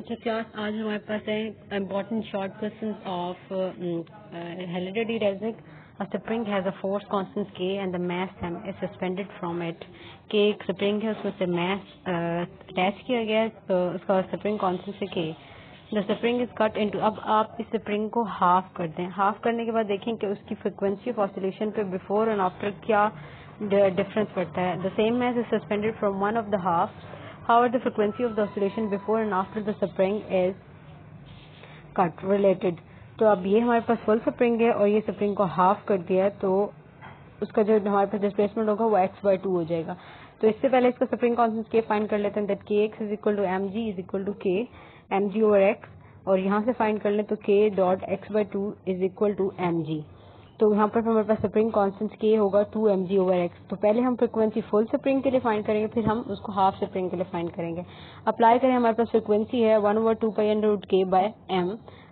अच्छा क्लास आज हमारे पास है इम्पोर्टेंट शॉर्ट क्वेश्चन ऑफ़ हेलिडिटी रेजिक A spring has a force constant K and the mass m is suspended from it. K एक स्प्रिंग है उसमें से mass अटैच किया गया है तो उसका स्प्रिंग कॉन्स्टेंट से K. The spring is cut into, अब आप इस स्प्रिंग को हाफ़ कर दें हाफ़ करने के बाद देखें कि उसकी फ्रिक्वेंसी ऑफ़ ऑसिलेशन पे बिफोर एंड आफ्टर क्या डिफरेंस पड़ता है the same mass is suspended from one of the halves However, the frequency of the oscillation before and after the spring is cut related. तो अब ये हमारे पास full spring है और ये स्प्रिंग को हाफ़ कर दिया है तो उसका जो हमारे पास डिस्प्लेसमेंट होगा वो एक्स बाय टू हो जाएगा तो इससे पहले इसका स्प्रिंग कॉन्सेंट के फाइंड कर लेते हैं that k x is equal to m g is equal to k m g over x और यहाँ से फाइंड कर लें तो k dot x by two is equal to m g तो यहाँ पर हमारे पास स्प्रिंग कॉन्स्टेंट के होगा two m g over x तो पहले हम फ्रिक्वेंसी फुल स्प्रिंग के लिए फाइंड करेंगे, फिर हम उसको हाफ़ स्प्रिंग के लिए फाइंड करेंगे। अप्लाई करें हमारे पास फ्रिक्वेंसी है one over two pi under root k by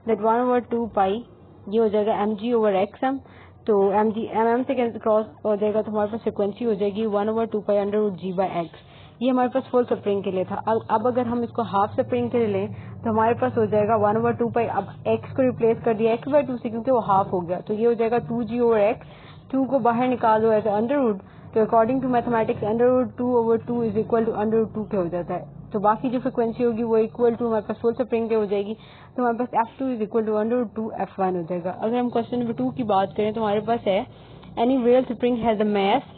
one over two pi ये हो जाएगा m g over x m तो जी एम से क्रॉस हो जाएगा तो हमारे पास फ्रिक्वेंसी हो जाएगी वन ओवर ये हमारे पास फुल स्प्रिंग के लिए था। अब अगर हम इसको हाफ़ स्प्रिंग के लिए लें तो हमारे पास हो जाएगा वन ओवर टू पाई अब एक्स को रिप्लेस कर दिया बाय टू से क्योंकि वो हाफ़ हो गया तो ये हो जाएगा two g over x two को बाहर निकाल दो एज अंडर रूट तो according to mathematics under root two over two is equal to k हो जाता है? तो बाकी जो फ्रिक्वेंसी होगी वो इक्वल टू हमारे पास फुल स्प्रिंग के हो जाएगी तो हमारे पास f two is equal to under root two f one हो जाएगा। अगर हम क्वेश्चन नंबर टू की बात करें तो हमारे पास है any real spring has a mass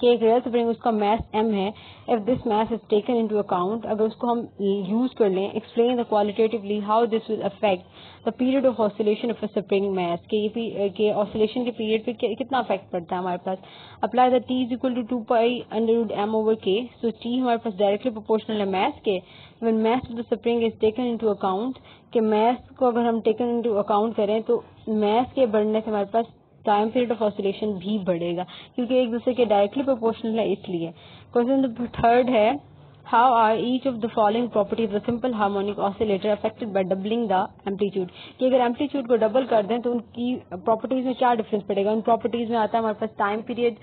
कि एक रियल स्प्रिंग उसका मैथ एम है। If this mass is taken into account अगर उसको हम यूज़ कर लें explain the qualitatively how this will affect the period of oscillation of a spring mass के ये के पीरियड पे कितना अफेक्ट पड़ता है हमारे पास? Apply the T is equal to two pi under m over k so T हमारे पास डायरेक्टली प्रोपोर्शनल है मैथ के। When mass of the spring is taken into account, कि mass को अगर हम taken into अकाउंट करें तो mass के बढ़ने से हमारे पास टाइम पीरियड ऑफ़ ऑसिलेशन भी बढ़ेगा, क्योंकि एक दूसरे के डायरेक्टली प्रोपोर्शनल है, इसलिए। क्वेश्चन थर्ड है how are each of the following properties the simple harmonic oscillator affected by doubling the amplitude कि अगर एम्पलीट्यूड को डबल कर दें तो उनकी प्रॉपर्टीज़ में क्या डिफरेंस पड़ेगा? उन प्रॉपर्टीज़ में आता है हमारे पास टाइम पीरियड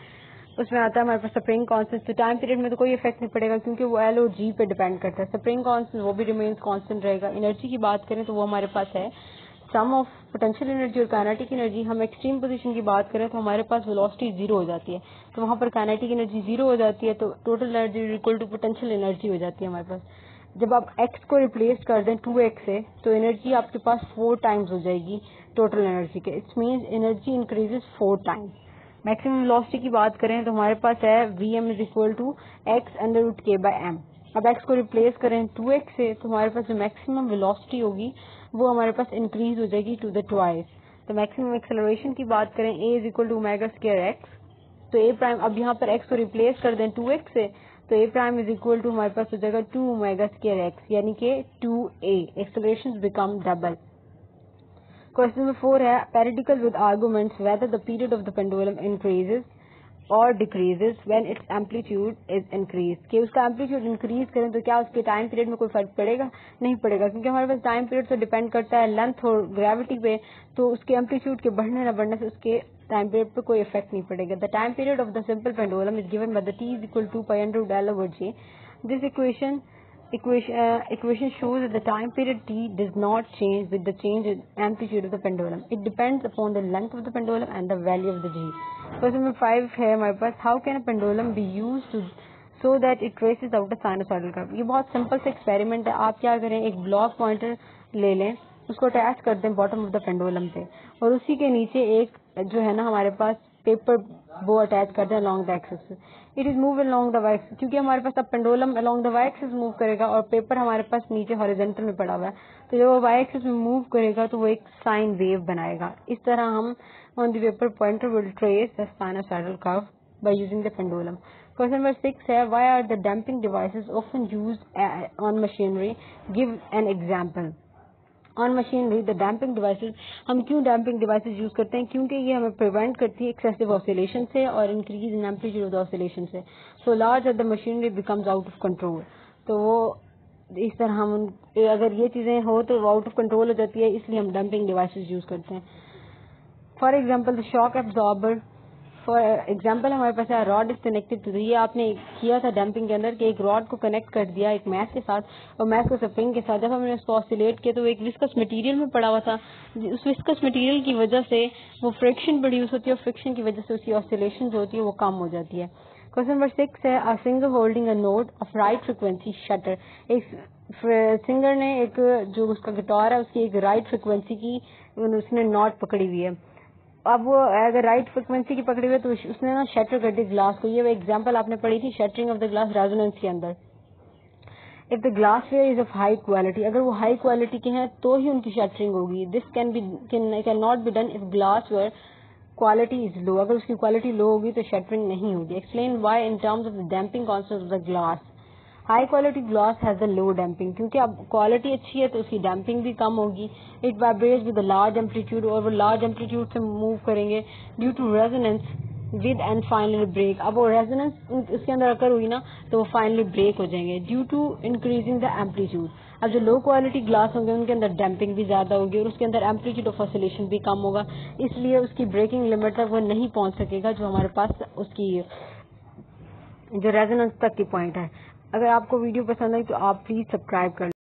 उसमें आता है हमारे पास स्प्रिंग कॉन्स्टेंट तो टाइम पीरियड में तो कोई इफ़ेक्ट नहीं पड़ेगा, क्योंकि वो एल और जी पे डिपेंड करता है। स्प्रिंग कॉन्स्टेंट वो भी रिमेन्स कॉन्स्टेंट रहेगा। एनर्जी की बात करें तो वो हमारे पास है। सम ऑफ़ पोटेंशियल एनर्जी और काइनेटिक एनर्जी हम एक्सट्रीम पोजीशन की बात करें तो हमारे पास वेलोसिटी ज़ीरो हो जाती है। तो वहाँ पर काइनेटिक एनर्जी ज़ीरो हो जाती है तो total energy equal to potential energy हो जाती है हमारे पास। जब आप एक्स को रिप्लेस कर दें टू एक्स से तो एनर्जी आपके पास फोर टाइम्स हो जाएगी टोटल एनर्जी के। It's mean energy increases four times maximum velocity की बात करें तो हमारे पास है वी एम इज़ अब एक्स को रिप्लेस करें टू एक्स से तो हमारे पास जो मैक्सिमम वेलोसिटी होगी, वो हमारे पास इंक्रीज हो जाएगी टू द ट्वाइस तो मैक्सिमम एक्सेलरेशन की बात करें a is equal to omega square x तो ए प्राइम अब यहाँ पर एक्स को रिप्लेस कर दें टू एक्स से तो a prime is equal to हमारे पास हो जाएगा टू ओमेगा स्केयर एक्स यानी कि two a acceleration become double question number four है periodical with arguments whether the period of the pendulum increases और decreases when it's amplitude is increase कि उसका एम्पलीट्यूड इंक्रीज करें तो क्या उसके टाइम पीरियड में कोई फ़र्क पड़ेगा? नहीं पड़ेगा, क्योंकि हमारे पास टाइम पीरियड तो डिपेंड करता है लेंथ और ग्रेविटी पे तो उसके एम्पलीट्यूड के बढ़ने ना बढ़ने से उसके टाइम पीरियड पे कोई इफ़ेक्ट नहीं पड़ेगा। The time period of the simple pendulum is given pi over g this equation equation shows that the time period t does not change with the change in amplitude of the pendulum. It depends upon the length of the pendulum and the value of the g. Question number five है हमारे पास how can a pendulum be use to so that it traces out a sinusoidal curve ये बहुत simple सा experiment है आप क्या करें एक ब्लॉक पॉइंटर ले लें उसको अटैच कर दें बॉटम ऑफ़ द पेंडुलम पे और उसी के नीचे एक जो है ना हमारे पास पेपर वो अटैच कर दें along the axis it is move along the y axis क्योंकि हमारे पास अब pendulum along the y move करेगा और पेपर हमारे पास नीचे हॉरिजेंटल में पड़ा हुआ है। तो जब वो वाई एक्सेस में मूव करेगा तो वो एक साइन वेव बनाएगा। इस तरह हम on the paper point will trace the sinusoidal curve by using the pendulum question number six है why are the damping devices often use on machinery give an example on machinery the damping devices हम क्यों damping devices use करते हैं? क्योंकि ये हमें prevent करती है एक्सेसिव ऑसिलेशन से और increase in amplitude of oscillation से। So large the machinery becomes out of control तो इस तरह हम अगर ये चीज़ें हो तो वो आउट ऑफ़ कंट्रोल हो जाती है इसलिए हम डैम्पिंग डिवाइसेज यूज़ करते हैं। For example, the shock absorber for example हमारे पास है रॉड इज़ कनेक्टेड टू ये आपने किया था डैम्पिंग के अंदर कि एक रॉड को कनेक्ट कर दिया एक मैथ के साथ और मैथ को स्प्रिंग के साथ। जब हमने उसको ऑसिलेट किया तो एक विस्कस मटेरियल में पड़ा हुआ था। उस विस्कस मटेरियल की वजह से वो फ्रिक्शन प्रोड्यूस होती है और फ्रिक्शन की वजह से उसकी ऑसिलेशन जो होती है, वो कम हो जाती है। क्वेश्चन नंबर सिक्स है a singer holding a note of right frequency shatter एक सिंगर ने एक जो उसका गिटार है, उसकी एक राइट फ्रिक्वेंसी की, उसने नोट पकड़ी हुई है। अब वो अगर राइट फ्रिक्वेंसी की पकड़ी हुई तो उसने ना शटर कर दी ग्लास को। ये एग्जांपल आपने पढ़ी थी shattering of the glass resonance के अंदर। If the glassware is of high quality अगर वो हाई क्वालिटी के हैं तो ही उनकी शटरिंग होगी। This can be can not be done if glassware quality is low अगर उसकी क्वालिटी लो होगी तो शटरिंग नहीं होगी। Explain why in terms of the damping concept of the glass high quality glass has a low damping क्योंकि अब quality अच्छी है तो उसकी डैम्पिंग भी कम होगी। It vibrate with large amplitude और वो लार्ज एम्पलीट्यूड से मूव करेंगे due to resonance with and finally break अब वो रेजोनेंस इसके अंदर अगर हुई ना तो वो फाइनली ब्रेक हो जाएँगे due to increasing the amplitude अब जो लो क्वालिटी ग्लास होंगे, उनके अंदर डैम्पिंग भी ज़्यादा होगी और उसके अंदर एम्पलीट्यूड ऑफ़ ऑसिलेशन भी कम होगा। इसलिए उसकी ब्रेकिंग लिमिट तक वो नहीं पहुँच सकेगा जो हमारे पास उसकी जो रेजोनेंस तक की पॉइंट है। अगर आपको वीडियो पसंद आई तो आप प्लीज़ सब्सक्राइब कर